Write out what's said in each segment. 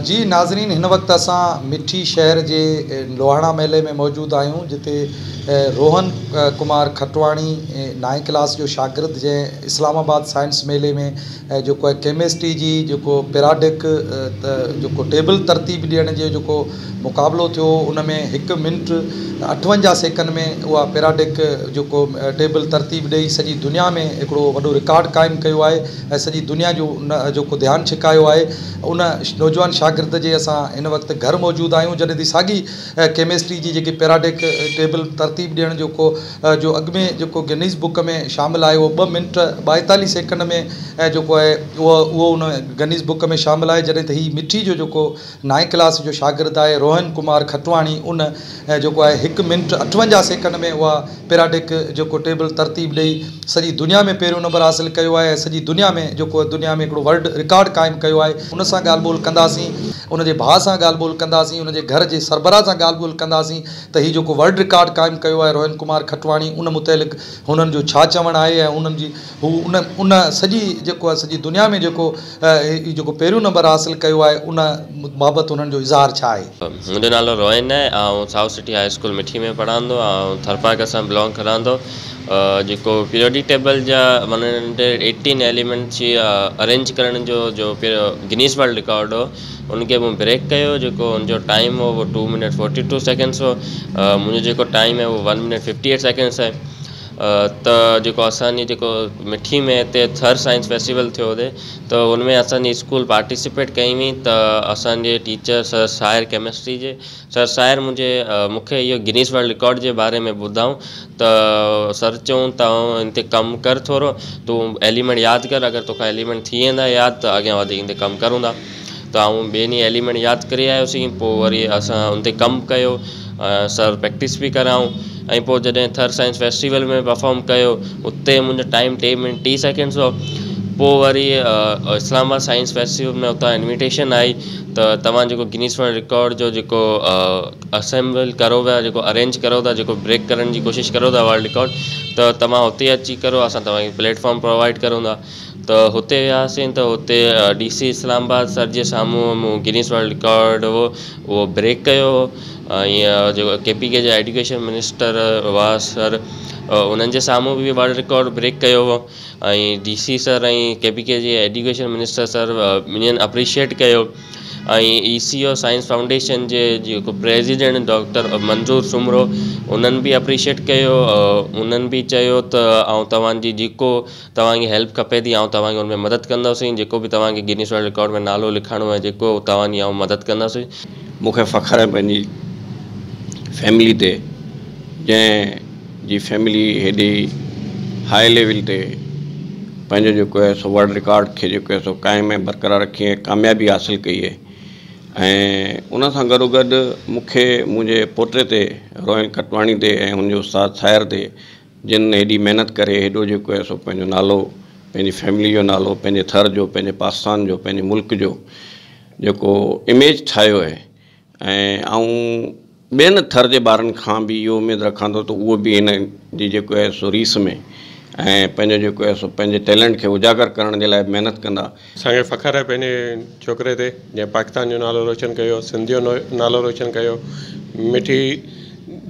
جي ناظرين هن وقت اسان مٺي شهر جي لوهاڻا ميلي ۾ موجود آهيون جتي روهن ڪمار کٽواڻي نائين ڪلاس جو شاگرد جنهن اسلاماباد سائنس ميلي ۾ جيڪو آهي ڪيمسٽري جي جيڪو پراڊڪ جيڪو ٽيبل ترتيب ڏيڻ جو جيڪو مقابلو ٿيو ان ۾ هڪ منٽ اٺونجاهه سيڪنڊ ۾ اها پراڊڪ جيڪو ٽيبل ترتيب ڏيئي سڄي دنيا ۾ هڪڙو وڏو رڪارڊ قائم ڪيو آهي ۽ سڄي دنيا جو ان جيڪو ڌيان ڇڪايو آهي ان نوجوان شاگرد جي اسان هن وقت گهر موجود آهيون. جڏهن ٿي ساڳي ڪيمسٽري جي جيڪي پراڊڪ ٽيبل ترتيب ڏيڻ جيڪو جو اڳ ۾ جيڪو گنيز بڪ ۾ شامل آهي اهو ٻه منٽ ٻائيتاليهه سيڪنڊ ۾۽ جيڪو آهي اهو اهو ان گنيز بڪ ۾ شامل آهي. جڏهن ته هيءَ مٺي جو جيڪو نائين ڪلاس جو شاگرد آهي روهن ڪمار کٽواڻي ان جيڪو آهي هڪ منٽ اٺونجاهه سيڪنڊ ۾ اها پراڊڪ جيڪو ٽيبل ترتيب ڏيئي سڄي دنيا ۾ پهريون نمبر حاصل ڪيو آهي. سڄي دنيا ۾ جيڪو دنيا ۾ هڪڙو ورلڊ رڪارڊ قائم ڪيو آهي. ان سان ڳالهه ٻول ڪنداسين ان جي ڀاءُ سان ڳالهه ٻول ڪنداسين ان جي گهر جي سربراهه سان ڳالهه ٻول ڪنداسين ته هيءُ جيڪو ورلڊ رڪارڊ قائم ڪيو آهي روهن ڪمار کٽواڻي ان مطلق هنن جو ڇا چوڻ آهي ۽ انهن جي هو ان ان سڄي جيڪو آهي سڄي دنيا ۾ جيڪو جيڪو پهريون نمبر حاصل ڪيو آهي ان بابت انهن جو اظهار ڇا آهي؟ منهنجو نالو روهن آهي ۽ سائوٿ سٽي هاءِ اسڪول مٺي ۾ پڙهندو ۽ ٿرپاڪ سان بلونگ ڪران ٿو جو پیریڈی ٹیبل جا one hundred eighteen elements arrange کرنے جو گنیز ولڈ ریکارڈ ہو ان کے وہ بریک کرو ان ٹائم ہو وہ ٹو منٹ فوٹری ٹو سیکنڈس مجھے جوائم ہے وہ one minute fifty eight seconds ہے ت جو اکو مٹھی میں تھر سائنس فیسٹیول تھوڑی تو ان میں اِسکل پارٹسپیٹ کئی تیچر سر سائر کیمسٹری سر سائر مجھے یہ گنیس ولڈ ریکارڈ کے بارے میں بداؤں تو سر چم کر تھوڑا تو ایلمینٹ یاد کر اگر تا ایلمینٹ تھی وا یاد تو اگیا کم کروں گا تو آؤں بہن ایلمینٹ یاد کری آیا سی وسان انتیں کم کیا سر پریکٹس بھی کراؤں اور جدہ تھر سائنس فیسٹو میں پفارم کیا اتنے مجھے ٹائم ٹے منٹ ٹین سیکس ہوا تو very Islamabad science fest میں انویٹیشن آئی تو تب گنس ولڈ ریکارڈ جو اسمبل کروا ارینج کرو بریک کرنے کی کوشش کرو ولڈ ریکارڈ تو تب ہوتے اچھی کرو پلفارم پرووائڈ کروں گا تو ڈی سی اسلام آباد سر کے ساموں گینیس ولڈ ریکارڈ وہ بریک کیا پی کے ایڈوکیشن منسٹر ہوا سر انهن جي سامهون به ورلڊ رڪارڊ بريڪ ڪيو هو ۽ ڊي سي سر ۽ ڪي پي ڪي جي ايجوڪيشن منسٽر سر ٻنهن اپرشئيٽ ڪيو. ۽ ئي سي او سائنس فائونڊيشن جي جيڪو پريزيڊنٽ ڊاڪٽر منظور سمرو انهن به اپرشئيٽ ڪيو. انهن به چيو ته ۽ توهان جي جيڪو توهان کي هيلپ کپي ٿي ۽ توهان کي هن ۾ مدد ڪنداسين. جيڪو به توهان کي گنيس ورلڊ رڪارڊ ۾ نالو لکائڻو آهي جيڪو توهان جي ۽ مدد ڪنداسين. مون کي فخر آهي پنهنجي فيملي تي جنهن جي فيملي هيڏي هاءِ ليول تي پنهنجو جيڪو آهي سو ورلڊ رڪارڊ کي جيڪو آهي سو قائم ۽ برقرار رکي ۽ ڪاميابي حاصل ڪئي آهي. ۽ ان سان گڏوگڏ مون کي منهنجي پوٽي تي روهن کٽواڻي تي ۽ هن جو استاد ساهر تي جن هيڏي محنت ڪري هيڏو جيڪو آهي سو پنهنجو نالو پنهنجي فيملي جو نالو پنهنجي ٿر جو پنهنجي پاڪستان جو پنهنجي ملڪ جو جيڪو اميج ٺاهيو آهي. ۽ آئون بین تھر بار یہ امید رکھا تو وہ بھی ان کو سو ریس میں کوئی ٹیلنٹ کے اجاگر کرنے کے لیے محنت کرا اگر فخر ہے پے چوکرے جی پاکستان جو نال روشن کر سنتھ نالوں روشن کر میٹھی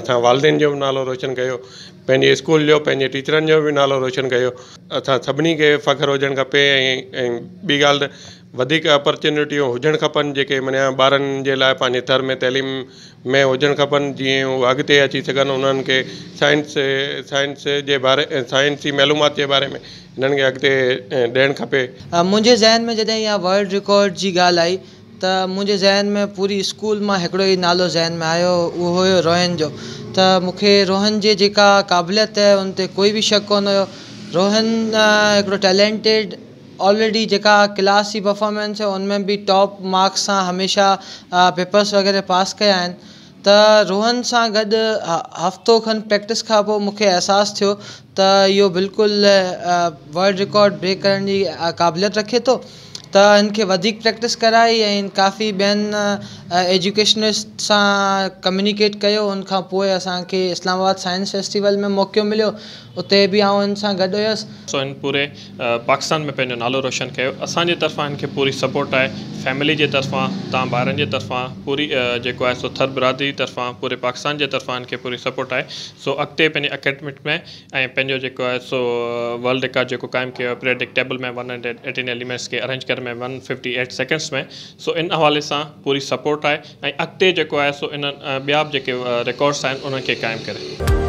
تھرپارکر جو نالو روشن کردین جو بھی نالوں روشن کریں اسکول جو ٹیچر جو بھی نالوں روشن کرنی کے فخر ہوجن کپے بیالک اپنٹ ہوجن کپن جی منا بار لائن تر میں تعلیم میں ہوجن کپن جی وہ اگتے اچھی سن ان کے سائنس سائنس بارے سائنس مالومات کے بارے میں ان کے اگتے دپے مجھے ذہن میں گال آئی تو مجھے زہن میں پوری اسکول میں ایکڑوں نالوں ذہن میں آ روہن جو ت مجھے روہن جی جکا قابلت ہے انتیں کوئی بھی شک کو ہو روہن ایکڑو ٹھیلنٹڈ اولریڈی جکا کلاس پرفارمینس ہے ان میں بھی ٹاپ مارکس آ ہمیشہ پیپرس وغیرہ پاس کھانا توہن سا گڈ ہفتوں کن پریكٹس کا مخ احساس تھي تو تہو بالكل ولڈ ریکارڈ بريک كرنے كى قابلت ركے تو تو ان کی ود پریكٹس کرائی كافی بین ایجوكیشنسٹ كمکیٹ كی انہوں اسلام آباد سائنس فیسٹیو میں موقع ملو اتنے بھی آؤں گیس پورے پاکستان میں نالو روشن كی اثانے طرفا ان کی پوری سپورٹ ہے فیملی طرفہ تا بارن كے طرفہ پوری تھر برادری طرفہ پورے پاکستان كے طرفہ ان کی پوری سپورٹ ہے سو اگتے پینی اكیڈم میں پینوں كو سو ورلڈ ركارڈ جو قائم كی ٹیبل میں ون ہنڈریڈ ایٹین ایلیمنٹس كے ارینج كرنے میں میں ون ففٹی ایٹ سیکنڈس میں. سو ان حوالے سے پوری سپورٹ ہے اور اگتے جو سو ان کے ریکارڈس ان کے قائم کرے